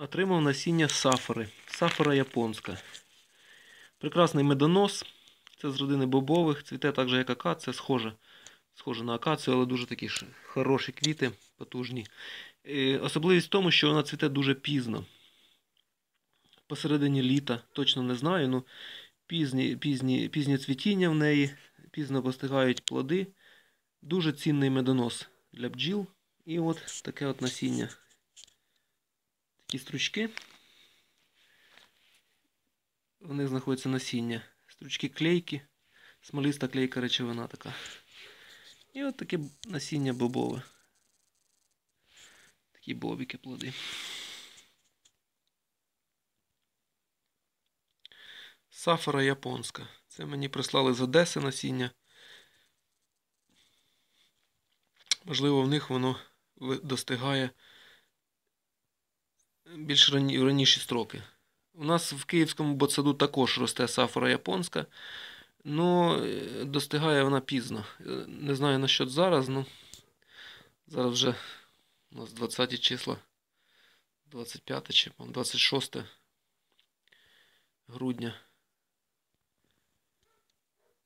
Отримав насіння сафори. Сафора японська. Прекрасний медонос. Це з родини бобових. Цвіте так же, як акація, схоже. Схоже на акацію, але дуже такі ж хороші квіти, потужні. Е, Особливість в тому, що вона цвіте дуже пізно. Посередині літа, точно не знаю, ну пізні, пізні, пізнє цвітіння в неї, пізно постигають плоди. Дуже цінний медонос для бджіл. І от таке от насіння. Такі стручки. В них знаходиться насіння. Стручки клейкі, смоліста клейка речовина така. І от таке насіння бобове. Такі бобіки плоди. Сафара японська. Це мені прислали з Одеси насіння. Можливо, в них воно достигає більш рані, раніші строки. У нас в Київському ботсаду також росте сафора японська. Ну, е, достигає вона пізно. Е, Не знаю насчет зараз, ну зараз вже у нас 20 числа, 25 чи 26 грудня.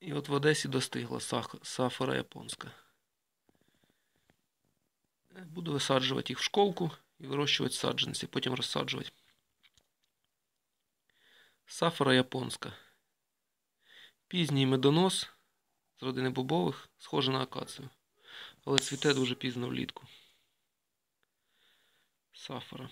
І от в Одесі достигла сафора японська. Е, Буду висаджувати їх в школку і вирощувати саджанці, потім розсаджувати. Сафора японська. Пізній медонос з родини бобових, схожа на акацію. Але цвіте дуже пізно влітку. Сафора.